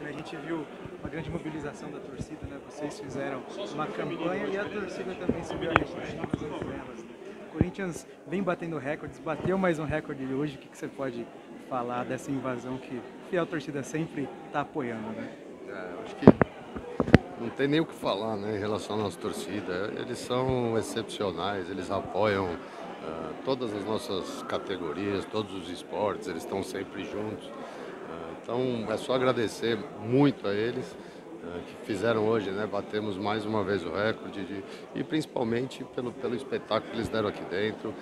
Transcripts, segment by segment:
esporte, né? A gente viu uma grande mobilização da torcida, né? Vocês fizeram uma campanha e a torcida também subiu a hashtag delas. O Corinthians vem batendo recordes, bateu mais um recorde hoje. O que, que você pode falar dessa invasão que a torcida sempre está apoiando, né? É, acho que não tem nem o que falar né, em relação à nossa torcida. Eles são excepcionais, eles apoiam uh, todas as nossas categorias, todos os esportes, eles estão sempre juntos. Uh, então é só agradecer muito a eles uh, que fizeram hoje, né? Batemos mais uma vez o recorde de, e principalmente pelo, pelo espetáculo que eles deram aqui dentro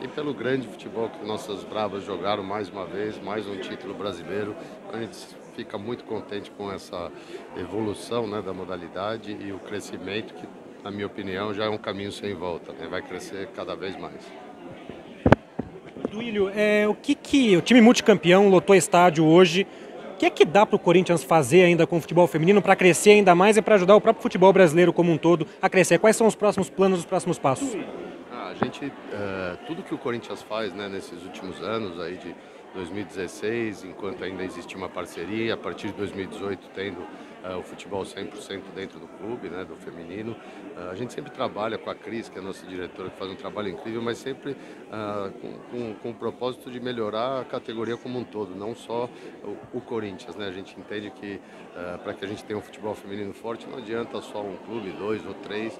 e pelo grande futebol que nossas bravas jogaram mais uma vez, mais um título brasileiro. A gente fica muito contente com essa evolução né, da modalidade e o crescimento que, na minha opinião, já é um caminho sem volta, né? vai crescer cada vez mais. Duílio, é, o que, que o time multicampeão lotou estádio hoje? O que é que dá para o Corinthians fazer ainda com o futebol feminino para crescer ainda mais e para ajudar o próprio futebol brasileiro como um todo a crescer? Quais são os próximos planos, os próximos passos? Ah, a gente, uh, tudo que o Corinthians faz né, nesses últimos anos aí de 2016, enquanto ainda existia uma parceria, a partir de 2018 tendo o futebol 100% dentro do clube, né, do feminino. Uh, a gente sempre trabalha com a Cris, que é a nossa diretora, que faz um trabalho incrível, mas sempre uh, com, com, com, o propósito de melhorar a categoria como um todo, não só o, o Corinthians. Né? A gente entende que para que a gente tenha um futebol feminino forte, não adianta só um clube, dois ou três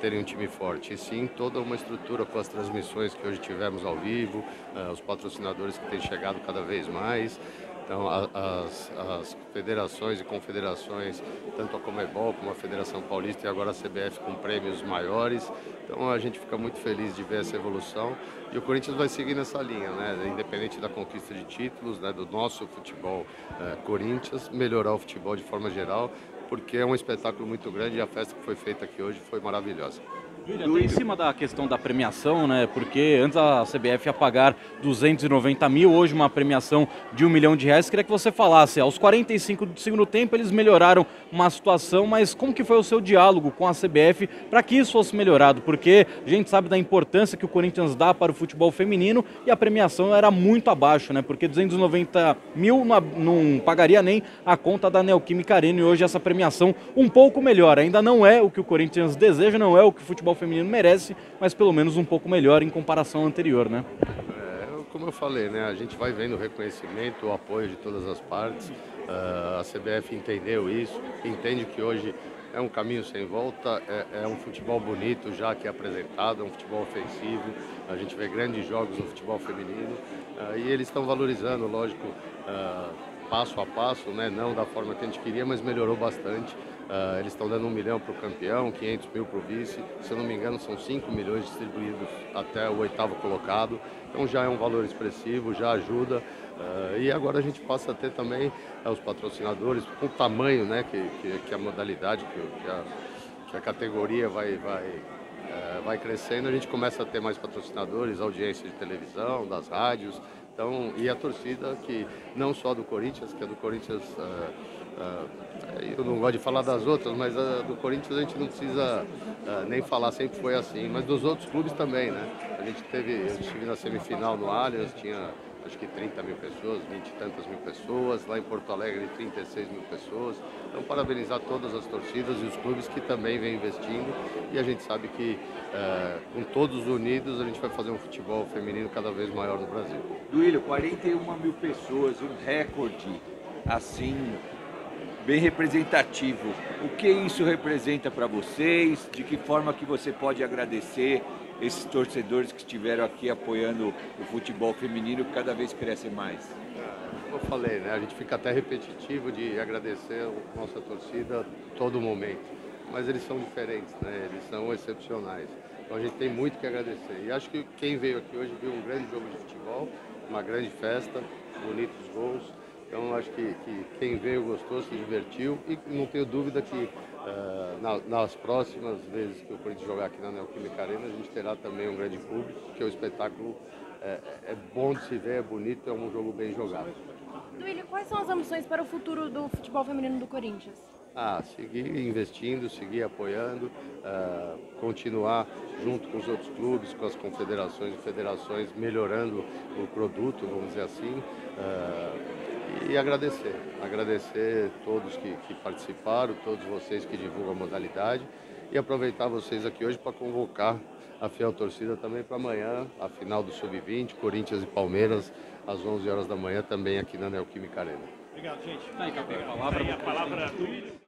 terem um time forte, e sim toda uma estrutura com as transmissões que hoje tivemos ao vivo, os patrocinadores que têm chegado cada vez mais. Então, as, as, federações e confederações, tanto a Comebol como a Federação Paulista e agora a CBF com prêmios maiores. Então, a gente fica muito feliz de ver essa evolução e o Corinthians vai seguir nessa linha, né? Independente da conquista de títulos, né? do nosso futebol eh, Corinthians, melhorar o futebol de forma geral, porque é um espetáculo muito grande e a festa que foi feita aqui hoje foi maravilhosa. Até em cima da questão da premiação, né? Porque antes a CBF ia pagar 290 mil, hoje uma premiação de um milhão de reais. Queria que você falasse, aos 45 do segundo tempo eles melhoraram uma situação, mas como que foi o seu diálogo com a CBF para que isso fosse melhorado? Porque a gente sabe da importância que o Corinthians dá para o futebol feminino e a premiação era muito abaixo, né? Porque 290 mil não, não pagaria nem a conta da Neoquímica Arena e hoje essa premiação um pouco melhor. Ainda não é o que o Corinthians deseja, não é o que o futebol feminino merece, mas pelo menos um pouco melhor em comparação anterior, né? É, como eu falei, né, a gente vai vendo o reconhecimento, o apoio de todas as partes. Uh, a CBF entendeu isso, entende que hoje é um caminho sem volta, é, é, um futebol bonito já que é apresentado, é um futebol ofensivo. A gente vê grandes jogos no futebol feminino uh, e eles estão valorizando, lógico, uh, passo a passo, né? não da forma que a gente queria, mas melhorou bastante. Uh, eles estão dando um milhão para o campeão, 500 mil para o vice. Se eu não me engano, são 5 milhões distribuídos até o oitavo colocado. Então já é um valor expressivo, já ajuda. Uh, e agora a gente passa a ter também uh, os patrocinadores com o tamanho né, que, que, que a modalidade, que, que, a, que a categoria vai, vai, uh, vai crescendo. A gente começa a ter mais patrocinadores, audiência de televisão, das rádios. Então, e a torcida que não só do Corinthians, que é do Corinthians Uh, eu não gosto de falar das outras, mas a do Corinthians a gente não precisa uh, nem falar, sempre foi assim. Mas dos outros clubes também, né? A gente teve, eu estive na semifinal no Allianz, tinha acho que 30 mil pessoas, 20 e tantas mil pessoas, lá em Porto Alegre 36 mil pessoas. Então parabenizar todas as torcidas e os clubes que também vêm investindo e a gente sabe que uh, com todos unidos a gente vai fazer um futebol feminino cada vez maior no Brasil. Duílio, 41 mil pessoas, um recorde assim bem representativo. O que isso representa para vocês? De que forma que você pode agradecer esses torcedores que estiveram aqui apoiando o futebol feminino cada vez cresce mais? Como eu falei, né? A gente fica até repetitivo de agradecer a nossa torcida todo momento. Mas eles são diferentes, né? Eles são excepcionais. Então a gente tem muito que agradecer. E acho que quem veio aqui hoje viu um grande jogo de futebol, uma grande festa, bonitos gols. Então acho que, que, quem veio gostou, se divertiu e não tenho dúvida que uh, na, nas próximas vezes que o Corinthians jogar aqui na Neoquímica Arena a gente terá também um grande público, porque o espetáculo é, é bom de se ver, é bonito, é um jogo bem jogado. Duílio, quais são as ambições para o futuro do futebol feminino do Corinthians? Ah, seguir investindo, seguir apoiando, uh, continuar junto com os outros clubes, com as confederações e federações, melhorando o produto, vamos dizer assim. Uh, e agradecer. Agradecer todos que, que participaram, todos vocês que divulgam a modalidade e aproveitar vocês aqui hoje para convocar a fiel torcida também para amanhã, a final do Sub-20, Corinthians e Palmeiras, às 11 horas da manhã, também aqui na Neoquímica Arena. Obrigado, gente. Tá aí, a Tá palavra aí a palavra do